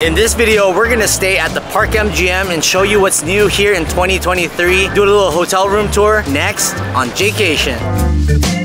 In this video, we're gonna stay at the Park MGM and show you what's new here in 2023. Do a little hotel room tour next on Jaycation.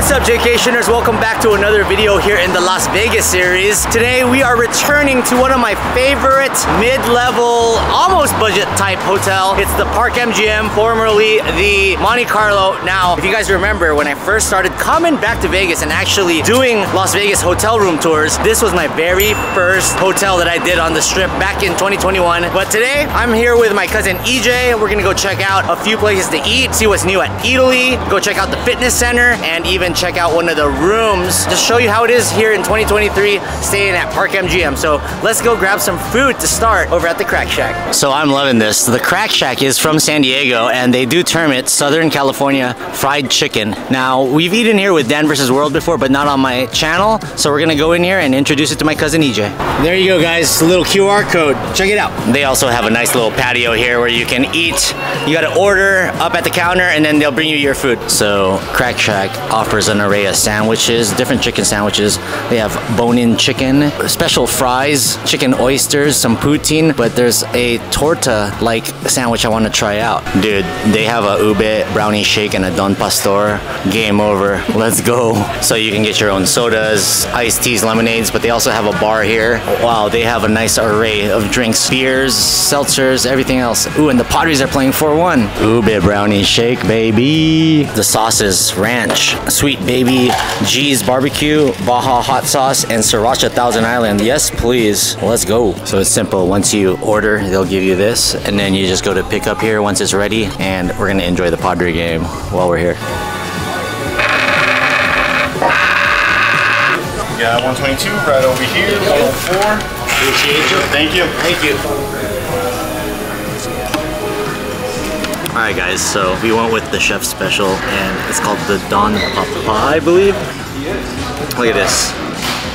What's up Jaycationers? Welcome back to another video here in the Las Vegas series. Today we are returning to one of my favorite mid-level, almost budget type hotel. It's the Park MGM, formerly the Monte Carlo. Now, if you guys remember, when I first started coming back to Vegas and actually doing Las Vegas hotel room tours, this was my very first hotel that I did on the strip back in 2021. But today, I'm here with my cousin EJ. We're gonna go check out a few places to eat, see what's new at Eataly, go check out the fitness center, and even check out one of the rooms to show you how it is here in 2023 staying at Park MGM. So let's go grab some food to start over at the Crack Shack. So I'm loving this. The Crack Shack is from San Diego and they do term it Southern California fried chicken. Now we've eaten here with Dan vs. World before but not on my channel. So we're gonna go in here and introduce it to my cousin EJ. There you go guys, little QR code. Check it out. They also have a nice little patio here where you can eat. You gotta order up at the counter and then they'll bring you your food. So Crack Shack offers an array of sandwiches, different chicken sandwiches. They have bone-in chicken, special fries, chicken oysters, some poutine, but there's a torta-like sandwich I want to try out. Dude, they have a ube brownie shake and a Don Pastor. Game over. Let's go. So you can get your own sodas, iced teas, lemonades, but they also have a bar here. Wow, they have a nice array of drinks, beers, seltzers, everything else. Ooh, and the Padres are playing 4-1. Ube brownie shake, baby. The sauce is ranch, sweet baby G's barbecue, Baja hot sauce, and Sriracha Thousand Island. Yes, please. Let's go. So it's simple. Once you order, they'll give you this, and then you just go to pick up here once it's ready, and we're gonna enjoy the Padre game while we're here. Yeah, 122 right over here, 104. Appreciate you. Thank you. Thank you. All right, guys. So we went with the chef special, and it's called the Don Papa, I believe. Look at this.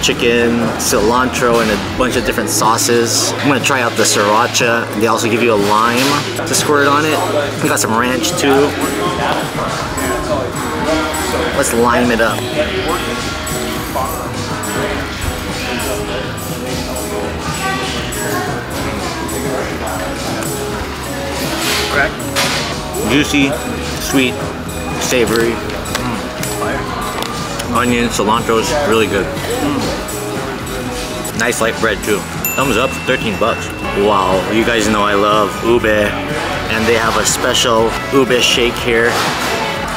Chicken, cilantro, and a bunch of different sauces. I'm gonna try out the sriracha. They also give you a lime to squirt on it. We got some ranch too. Let's lime it up. Crack. Juicy, sweet, savory. Mm. Onion, cilantro is really good. Mm. Nice light bread too. Thumbs up, 13 bucks. Wow, you guys know I love ube. And they have a special ube shake here.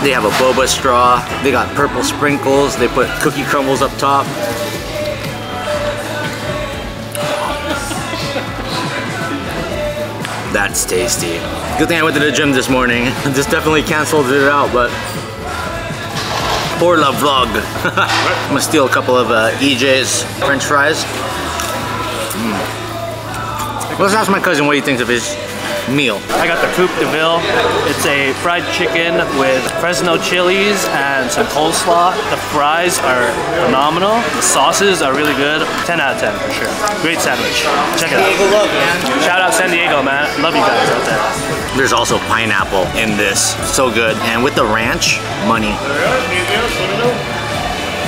They have a boba straw. They got purple sprinkles. They put cookie crumbles up top. That's tasty. Good thing I went to the gym this morning. This definitely canceled it out, but for the vlog. I'm gonna steal a couple of uh, EJ's french fries. Mm. Let's ask my cousin what he thinks of his meal. I got the Coupe de Ville. It's a fried chicken with Fresno chilies and some coleslaw. The fries are phenomenal. The sauces are really good. 10 out of 10 for sure. Great sandwich. Check it out. love. Shout out San Diego, man. Love you guys out there. There's also pineapple in this. So good. And with the ranch, money.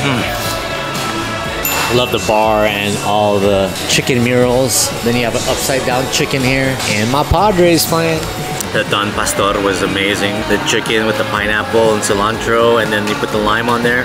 Hmm. Love the bar and all the chicken murals. Then you have an upside down chicken here. And my Padres playing. The Don Pastor was amazing. The chicken with the pineapple and cilantro, and then you put the lime on there.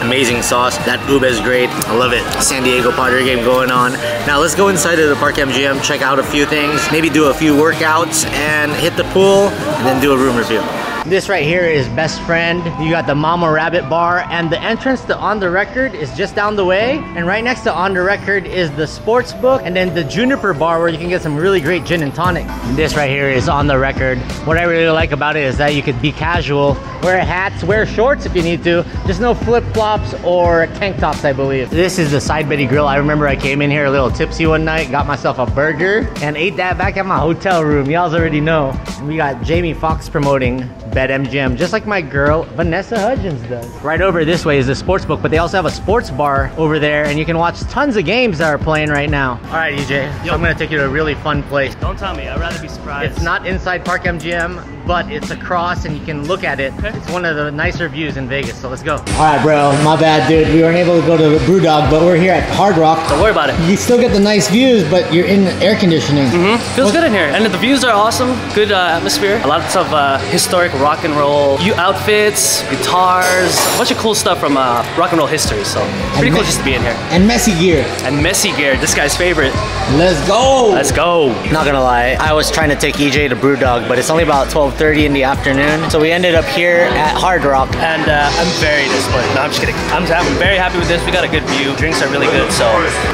Amazing sauce. That ube is great. I love it. San Diego Padre game going on. Now let's go inside of the Park MGM, check out a few things, maybe do a few workouts, and hit the pool, and then do a room review. This right here is Best Friend. You got the Mama Rabbit Bar, and the entrance to On The Record is just down the way. And right next to On The Record is the Sports Book, and then the Juniper Bar where you can get some really great gin and tonic. This right here is On The Record. What I really like about it is that you could be casual, wear hats, wear shorts if you need to, just no flip-flops or tank tops, I believe. This is the Side Betty Grill. I remember I came in here a little tipsy one night, got myself a burger, and ate that back at my hotel room. Y'all already know. We got Jamie Foxx promoting BetMGM, just like my girl Vanessa Hudgens does. Right over this way is the sports book, but they also have a sports bar over there, and you can watch tons of games that are playing right now. All right, EJ, so I'm gonna take you to a really fun place. Don't tell me. I'd rather be surprised. It's not inside Park MGM, but it's across and you can look at it. Okay. It's one of the nicer views in Vegas, so let's go. All right, bro, my bad, dude. We weren't able to go to the Brewdog, but we're here at Hard Rock. Don't worry about it. You still get the nice views, but you're in air conditioning. Mhm. Feels good in here, and the views are awesome. Good uh, atmosphere. Lots of uh, historic rock and roll you outfits, guitars, a bunch of cool stuff from uh, rock and roll history. So pretty cool just to be in here. And Messi gear. And Messi gear, this guy's favorite. Let's go. Let's go. Not gonna lie, I was trying to take EJ to Brewdog, but it's only about 12:30 in the afternoon. So we ended up here at Hard Rock. And uh, I'm very disappointed. No, I'm just kidding. I'm, I'm very happy with this. We got a good view. Drinks are really good. So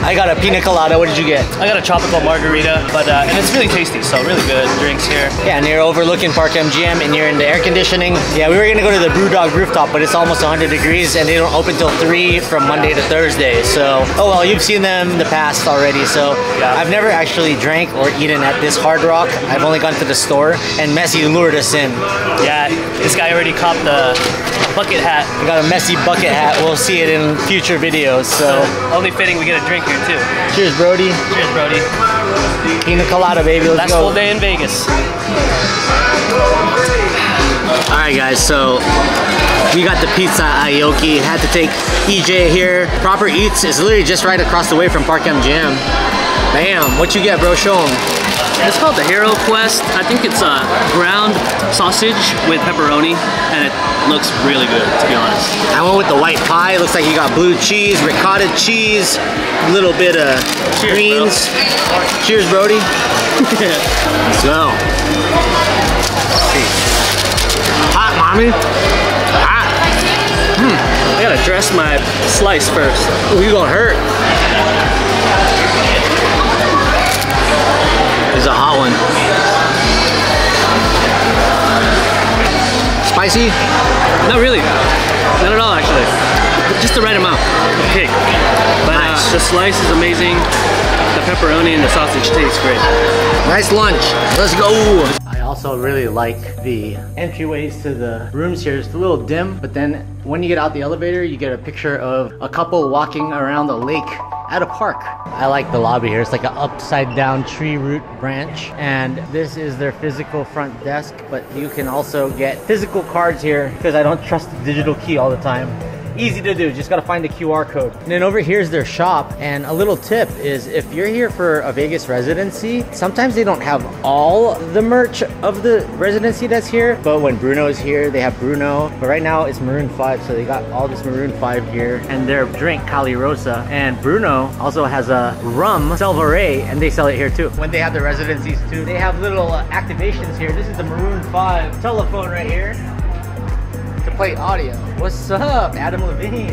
I got a pina colada. What did you get? I got a tropical margarita, but uh, and it's really tasty. So really good drinks here. Yeah, and you're overlooking Park MGM and you're in the air conditioning. Yeah, we were gonna go to the Brewdog rooftop, but it's almost 100 degrees and they don't open till 3 from Monday to Thursday. So, oh well, you've seen them in the past already. So, Yeah. I've never actually drank or eaten at this Hard Rock. I've only gone to the store and Messi lured us in. Yeah, this guy already copped the bucket hat. We got a Messi bucket hat. We'll see it in future videos. So, Only fitting we get a drink here too. cheers, Brody. Cheers, Brody. Pina colada, baby. Let's Last go. full day in Vegas. All right, guys. So we got the pizza Oki. Had to take EJ here. Proper Eats is literally just right across the way from Park MGM. Bam! What you get, bro? Show 'em. It's called the Hero Quest. I think it's a ground sausage with pepperoni, and it looks really good, to be honest. I went with the white pie. It Looks like you got blue cheese, ricotta cheese, a little bit of Cheers, greens. Cheers, Brody. Let's go. Hot, mommy. Hot. Hmm, I gotta dress my slice first. Ooh, you gonna hurt. This is a hot one. Spicy? Not really. Not at all, actually. Just the right amount kick. But Nice. uh, the slice is amazing. The pepperoni and the sausage taste great. Nice lunch. Let's go. Also really like the entryways to the rooms here. It's a little dim, but then when you get out the elevator, you get a picture of a couple walking around a lake at a park. I like the lobby here. It's like an upside down tree root branch. And this is their physical front desk, but you can also get physical cards here because I don't trust the digital key all the time. Easy to do, just gotta find the QR code. And then over here's their shop. And a little tip is if you're here for a Vegas residency, sometimes they don't have all the merch of the residency that's here. But when Bruno is here, they have Bruno. But right now it's Maroon 5, so they got all this Maroon 5 gear and their drink, Calirosa. And Bruno also has a rum, SelvaRey, and they sell it here too. When they have the residencies too, they have little uh, activations here. This is the Maroon 5 telephone right here play audio. What's up, Adam Levine?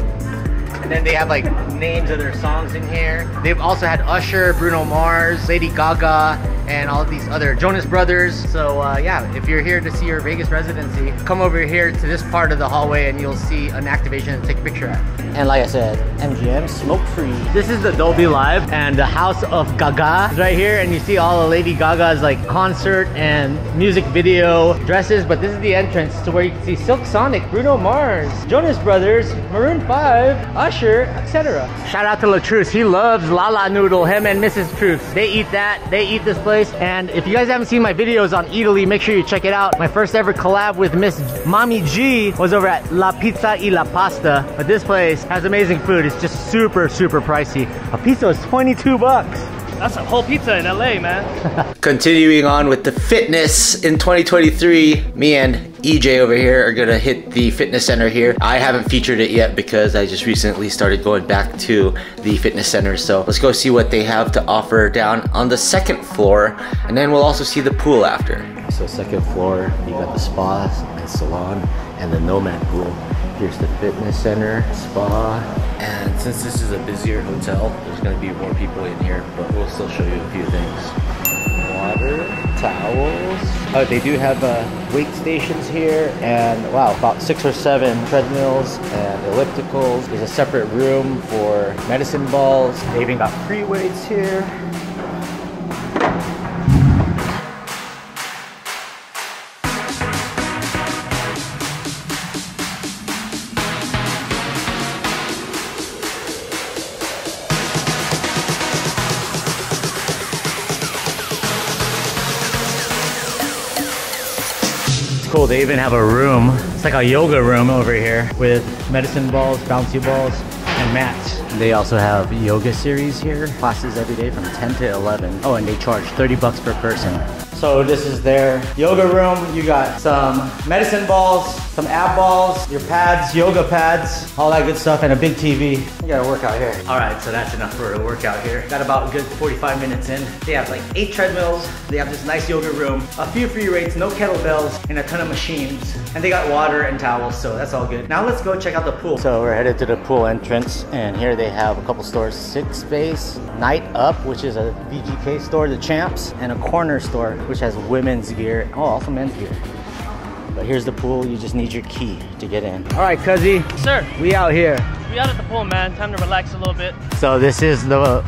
And then they have like names of their songs in here. They've also had Usher, Bruno Mars, Lady Gaga, and all of these other Jonas Brothers. So uh, yeah, if you're here to see your Vegas residency, come over here to this part of the hallway and you'll see an activation to take a picture at. And like I said, MGM smoke free. This is the Dolby Live and the House of Gaga is right here, and you see all of Lady Gaga's like concert and music video dresses. But this is the entrance to where you can see Silk Sonic, Bruno Mars, Jonas Brothers, Maroon 5, Usher, etc. Shout out to Latruce. He loves Lala Noodle. Him and Mrs. Truce. They eat that. They eat this place. And if you guys haven't seen my videos on Eataly, make sure you check it out. My first ever collab with Miss Mommy G was over at La Pizza y La Pasta. But this place has amazing food. It's just super, super pricey. A pizza is 22 bucks. That's a whole pizza in LA, man. Continuing on with the fitness in 2023, me and EJ over here are gonna hit the fitness center here. I haven't featured it yet because I just recently started going back to the fitness center. So let's go see what they have to offer down on the second floor, and then we'll also see the pool after. So second floor, you got the spa and salon and the Nomad pool. Here's the fitness center, spa, and since this is a busier hotel, there's gonna be more people in here, but we'll still show you a few things water, towels. Oh, they do have uh, weight stations here, and wow, about six or seven treadmills and ellipticals. There's a separate room for medicine balls. They even got free weights here. Cool. They even have a room. It's like a yoga room over here with medicine balls, bouncy balls, and mats. They also have yoga series here. Classes every day from 10 to 11. Oh, and they charge 30 bucks per person. So this is their yoga room. You got some medicine balls, some ab balls, your pads, yoga pads, all that good stuff, and a big TV. You gotta work out here. All right, so that's enough for a workout here. Got about a good 45 minutes in. They have like eight treadmills. They have this nice yoga room, a few free weights, no kettlebells, and a ton of machines. And they got water and towels, so that's all good. Now let's go check out the pool. So we're headed to the pool entrance, and here they have a couple stores, Six Space, Night Up, which is a VGK store, the Champs, and a corner store, which has women's gear. Oh, also men's gear. But here's the pool. You just need your key to get in. All right, Cuzzy. Sir, We out here. we out at the pool, man. Time to relax a little bit. So this is the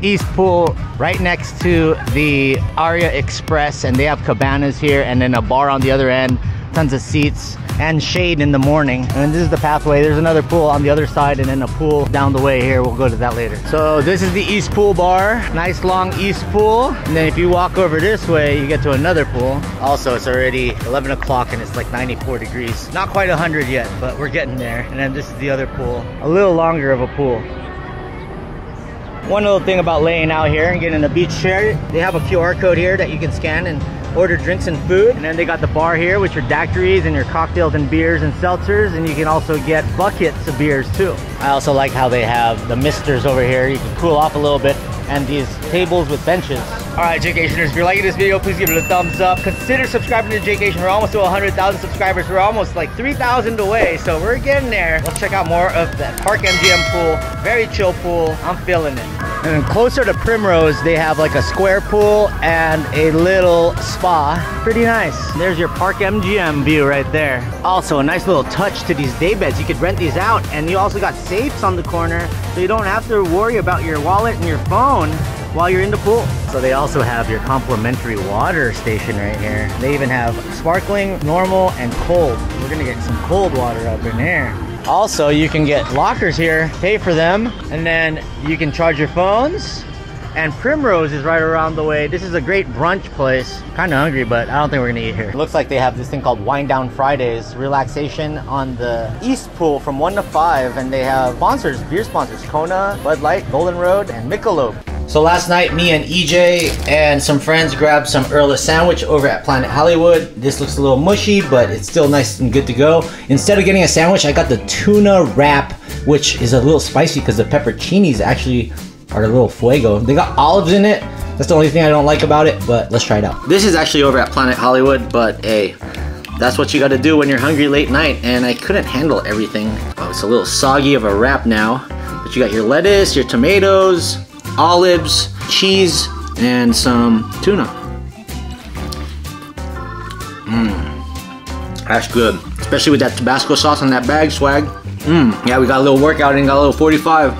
East Pool right next to the Aria Express and they have cabanas here and then a bar on the other end, tons of seats and shade in the morning. And this is the pathway. There's another pool on the other side and then a pool down the way here. We'll go to that later. So this is the East Pool bar. Nice long East Pool. And then if you walk over this way, you get to another pool. Also, it's already 11 o'clock and it's like 94 degrees. Not quite 100 yet, but we're getting there. And then this is the other pool. A little longer of a pool. One little thing about laying out here and getting a beach chair, they have a QR code here that you can scan and order drinks and food. And then they got the bar here with your daiquiris and your cocktails and beers and seltzers. And you can also get buckets of beers too. I also like how they have the misters over here. You can cool off a little bit and these tables with benches. All right, Jaycationers, if you're liking this video, please give it a thumbs up. Consider subscribing to Jaycation. We're almost to 100,000 subscribers. We're almost like 3,000 away, so we're getting there. Let's check out more of that Park MGM pool. Very chill pool. I'm feeling it. And closer to Primrose, they have like a square pool and a little spa. Pretty nice. There's your Park MGM view right there. Also, a nice little touch to these day beds. You could rent these out, and you also got safes on the corner, so you don't have to worry about your wallet and your phone while you're in the pool. So they also have your complimentary water station right here. They even have sparkling, normal, and cold. We're gonna get some cold water up in here. Also, you can get lockers here, pay for them, and then you can charge your phones. And Primrose is right around the way. This is a great brunch place. Kind of hungry, but I don't think we're gonna eat here. It looks like they have this thing called Wind Down Fridays, relaxation on the East Pool from 1 to 5. And they have sponsors, beer sponsors, Kona, Bud Light, Golden Road, and Michelob. So last night, me and EJ and some friends grabbed some Earl sandwich over at Planet Hollywood. This looks a little mushy, but it's still nice and good to go. Instead of getting a sandwich, I got the tuna wrap, which is a little spicy because the pepperoncinis actually are a little fuego. They got olives in it. That's the only thing I don't like about it, but let's try it out. This is actually over at Planet Hollywood, but hey, that's what you gotta do when you're hungry late night, and I couldn't handle everything. Oh, it's a little soggy of a wrap now, but you got your lettuce, your tomatoes, olives, cheese, and some tuna. Mmm, that's good. Especially with that Tabasco sauce on that bag swag. Mmm, yeah, we got a little workout and got a little 45.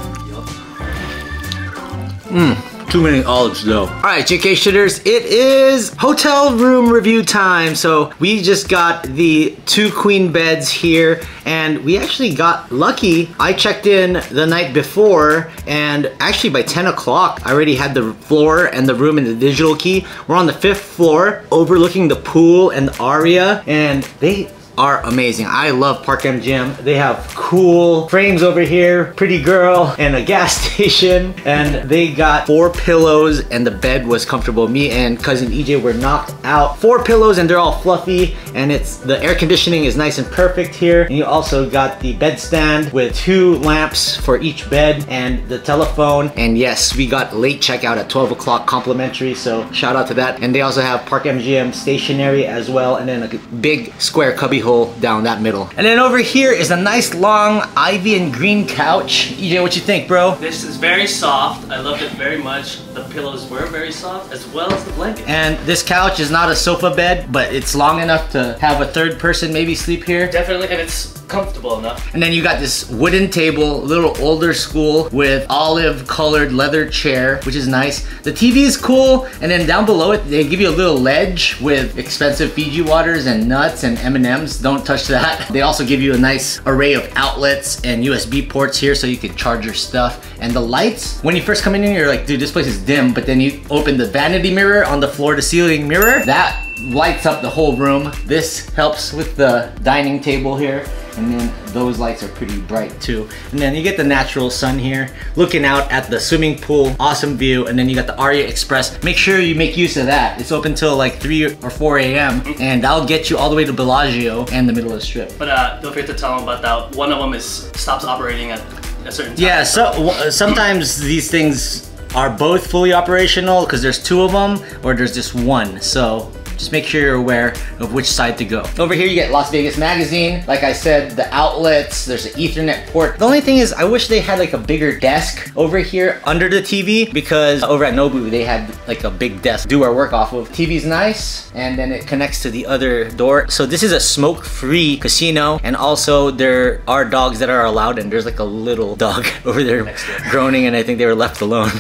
Mmm. Too many olives though. All right, Jaycationers, it is hotel room review time. So we just got the two queen beds here and we actually got lucky. I checked in the night before and actually by 10 o'clock, I already had the floor and the room and the digital key. We're on the fifth floor overlooking the pool and the aria and they are amazing. I love Park MGM. They have cool frames over here, pretty girl, and a gas station. And they got four pillows and the bed was comfortable. Me and cousin EJ were knocked out. Four pillows and they're all fluffy and it's the air conditioning is nice and perfect here. And you also got the bed stand with two lamps for each bed and the telephone. And yes, we got late checkout at 12 o'clock complimentary. So shout out to that. And they also have Park MGM stationery as well. And then a big square cubby hole down that middle. And then over here is a nice long ivy and green couch. EJ, what you think, bro? This is very soft. I loved it very much. The pillows were very soft, as well as the blanket. And this couch is not a sofa bed, but it's long enough to have a third person maybe sleep here. Definitely, and it's comfortable enough. And then you got this wooden table, little older school with olive colored leather chair, which is nice. The TV is cool. And then down below it, they give you a little ledge with expensive Fiji waters and nuts and M&Ms. Don't touch that. They also give you a nice array of outlets and USB ports here so you can charge your stuff. And the lights, when you first come in here, you're like, dude, this place is dim. But then you open the vanity mirror on the floor to ceiling mirror, that lights up the whole room. This helps with the dining table here. And then those lights are pretty bright too. And then you get the natural sun here, looking out at the swimming pool, awesome view. And then you got the Aria Express. Make sure you make use of that. It's open till like 3 or 4 a.m. And that'll get you all the way to Bellagio and the middle of the strip. But uh, don't forget to tell them about that. One of them is stops operating at a certain time. Yeah, so sometimes these things are both fully operational because there's two of them or there's just one. So just make sure you're aware of which side to go. Over here you get Las Vegas Magazine. Like I said, the outlets, there's an ethernet port. The only thing is I wish they had like a bigger desk over here under the TV because over at Nobu they had like a big desk to do our work off of. TV's nice and then it connects to the other door. So this is a smoke-free casino and also there are dogs that are allowed and there's like a little dog over there groaning and I think they were left alone.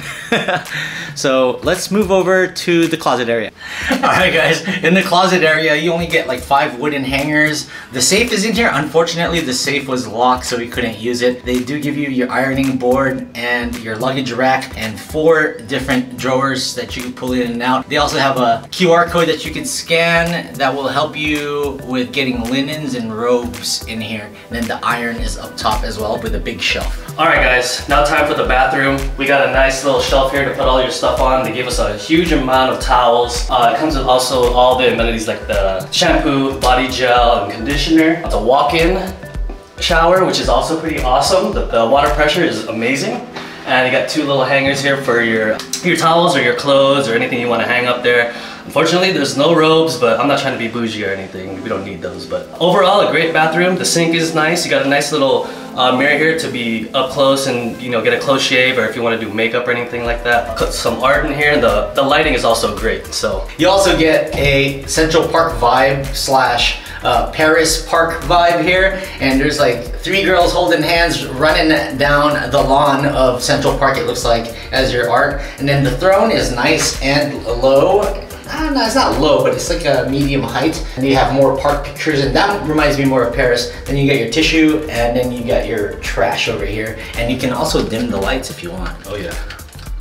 so let's move over to the closet area. All right guys, in the closet area you only get like five wooden hangers. The safe is in here. Unfortunately the safe was locked so we couldn't use it. They do give you your ironing board and your luggage rack and four different drawers that you can pull in and out. They also have a QR code that you can scan that will help you with getting linens and robes in here. And then the iron is up top as well with a big shelf. All right, guys, now time for the bathroom. We got a nice little shelf here to put all your stuff on. They give us a huge amount of towels. Uh, it comes with also all the amenities like the shampoo, body gel, and conditioner. It's a walk-in shower, which is also pretty awesome. The, the water pressure is amazing. And you got two little hangers here for your, your towels or your clothes or anything you want to hang up there. Unfortunately, there's no robes, but I'm not trying to be bougie or anything. We don't need those, but overall, a great bathroom. The sink is nice. You got a nice little uh, mirror here to be up close and you know get a close shave or if you want to do makeup or anything like that. Put some art in here. The, the lighting is also great, so. You also get a Central Park vibe slash uh, Paris Park vibe here. And there's like three girls holding hands running down the lawn of Central Park, it looks like, as your art. And then the throne is nice and low. Ah, no, it's not low, but it's like a medium height. And you have more park pictures, and that reminds me more of Paris. Then you get your tissue, and then you got your trash over here. And you can also dim the lights if you want. Oh yeah.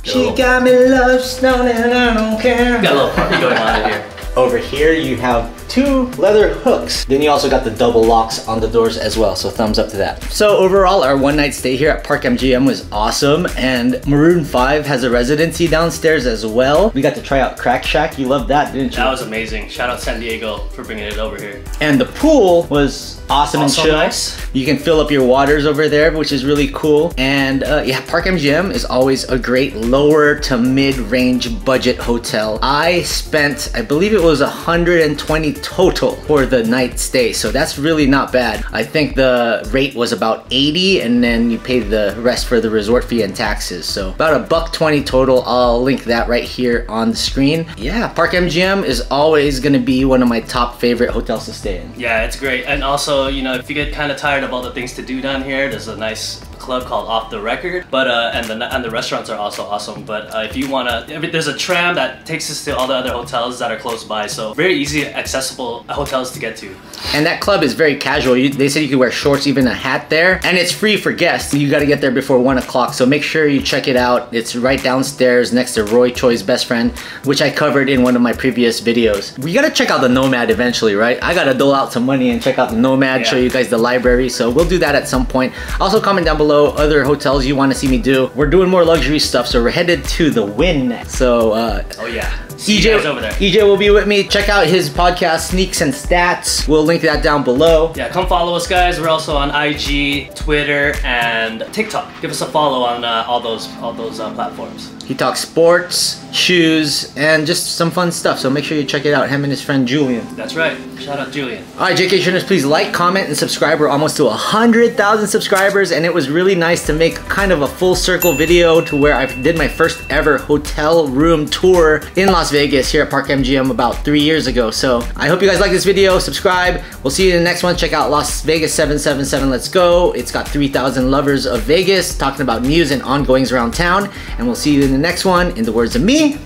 She got me love stone and I don't care. Got a little party going on in here. Over here you have two leather hooks. Then you also got the double locks on the doors as well, so thumbs up to that. So overall, our one night stay here at Park MGM was awesome, and Maroon 5 has a residency downstairs as well. We got to try out Crack Shack. You loved that, didn't you? That was amazing. Shout out San Diego for bringing it over here. And the pool was awesome Also and chill. nice. You can fill up your waters over there, which is really cool. And uh, yeah, Park MGM is always a great lower to mid-range budget hotel. I spent, I believe it was 120 total for the night stay, so that's really not bad. I think the rate was about 80, and then you pay the rest for the resort fee and taxes. So about a buck 20 total. I'll link that right here on the screen. Yeah, Park MGM is always gonna be one of my top favorite hotels to stay in. Yeah, it's great. And also, you know, if you get kind of tired of all the things to do down here, there's a nice club called Off the Record. But uh, and the and the restaurants are also awesome. But uh, if you wanna, there's a tram that takes us to all the other hotels that are close by. So very easy, accessible hotels to get to. And that club is very casual. You, they said you could wear shorts, even a hat there. And it's free for guests. You gotta get there before one o'clock. So make sure you check it out. It's right downstairs next to Roy Choi's best friend, which I covered in one of my previous videos. We gotta check out the Nomad eventually, right? I gotta dole out some money and check out the Nomad, Yeah. show you guys the library. So we'll do that at some point. Also comment down below other hotels you wanna see me do. We're doing more luxury stuff. So we're headed to the Wynn. So uh, Oh yeah. See EJ, over there. EJ will be with me. Check out his podcast, Sneaks and Stats. We'll link that down below. Yeah, come follow us, guys. We're also on IG, Twitter, and TikTok. Give us a follow on uh, all those all those uh, platforms. He talks sports, shoes, and just some fun stuff. So make sure you check it out. Him and his friend Julian. That's right. Shout out Julian. All right, Jaycationers, please like, comment, and subscribe. We're almost to 100,000 subscribers, and it was really nice to make kind of a full circle video to where I did my first ever hotel room tour in Las Vegas here at Park MGM about three years ago. So I hope you guys like this video. Subscribe. We'll see you in the next one. Check out Las Vegas 777 Let's Go. It's got 3,000 lovers of Vegas talking about news and ongoings around town. And we'll see you in the next one. In the words of me,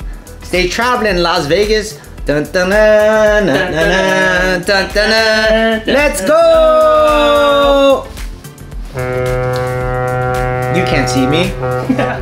stay traveling Las Vegas. Dun, dun, dun, dun, dun, dun, dun, dun. Let's go! You can't see me.